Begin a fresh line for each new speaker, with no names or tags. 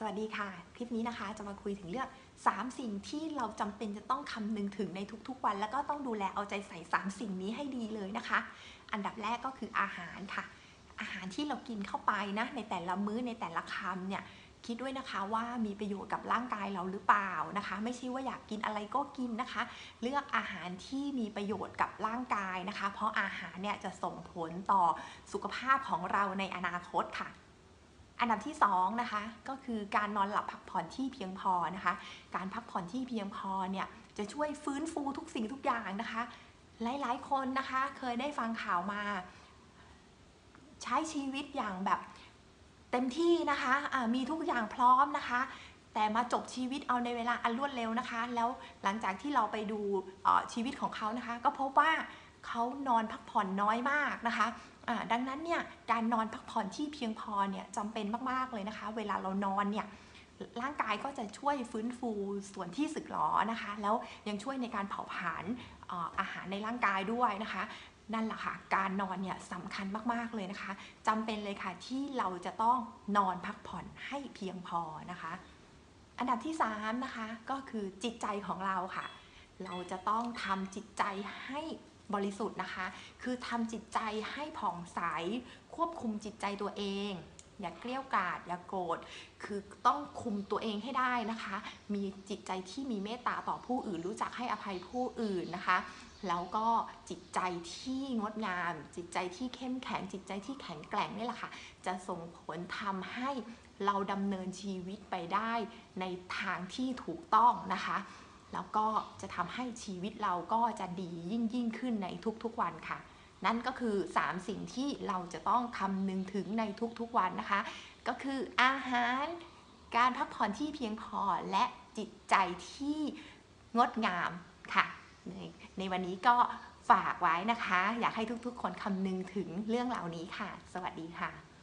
สวัสดีค่ะ คลิปนี้นะคะจะมาคุยถึงเรื่อง 3 สิ่งที่เราจำเป็นจะต้องคำนึงถึงในทุกๆวัน แล้วก็ต้องดูแลเอาใจใส่ 3 สิ่งนี้ให้ดีเลยนะคะ อันดับแรกก็คืออาหารค่ะ อาหารที่เรากินเข้าไปนะในแต่ละมื้อในแต่ละคำเนี่ยคิดด้วยนะคะว่ามีประโยชน์กับร่างกายเราหรือเปล่านะคะ ไม่ใช่ว่าอยากกินอะไรก็กินนะคะ เลือกอาหารที่มีประโยชน์กับร่างกายนะคะ เพราะอาหารเนี่ยจะส่งผลต่อสุขภาพของเราในอนาคตค่ะ อันดับที่2นะคะก็คือการนอนหลับพักผ่อนที่เพียงพอนะคะ การพักผ่อนที่เพียงพอเนี่ยจะช่วยฟื้นฟูทุกสิ่งทุกอย่างนะคะ หลายๆ คนนะคะเคยได้ฟังข่าวมา ใช้ชีวิตอย่างแบบเต็มที่นะคะะมีทุกอย่างพร้อมนะคะ แต่มาจบชีวิตเอาในเวลาอันรวดเร็วนะคะ แล้วหลังจากที่เราไปดูชีวิตของเขานะคะ ก็พบว่า เขานอนพักผ่อนน้อยมากนะคะดังนั้นเนี่ยการนอนพักผ่อนที่เพียงพอเนี่ยจำเป็นมากๆเลยนะคะ เวลาเรานอนเนี่ยร่างกายก็จะช่วยฟื้นฟูส่วนที่สึกหรอนะคะ แล้วยังช่วยในการเผาผลาญอาหารในร่างกายด้วยนะคะ นั่นแหละค่ะการนอนเนี่ยสำคัญมากๆเลยนะคะจำเป็นเลยค่ะที่เราจะต้องนอนพักผ่อนให้เพียงพอนะคะ อันดับที่3นะคะก็คือจิตใจของเราค่ะ เราจะต้องทำจิตใจให้ บริสุทธิ์นะคะ คือทำจิตใจให้ผ่องใส ควบคุมจิตใจตัวเอง อย่าเกลี้ยกล่อมอย่าโกรธ คือต้องคุมตัวเองให้ได้นะคะ มีจิตใจที่มีเมตตาต่อผู้อื่น รู้จักให้อภัยผู้อื่นนะคะ แล้วก็จิตใจที่งดงาม จิตใจที่เข้มแข็ง จิตใจที่แข็งแกร่งนี่แหละค่ะ จะส่งผลทำให้เราดำเนินชีวิตไปได้ในทางที่ถูกต้องนะคะ แล้วก็จะทำให้ชีวิตเราก็จะดียิ่งยิ่งขึ้นในทุกๆวันค่ะ นั่นก็คือ 3 สิ่งที่เราจะต้องคำนึงถึงในทุกๆวันนะคะ ก็คืออาหารการพักผ่อนที่เพียงพอและจิตใจที่งดงามค่ะ ในในวันนี้ก็ฝากไว้นะคะ อยากให้ทุกๆ คนคำนึงถึงเรื่องเหล่านี้ค่ะ สวัสดีค่ะ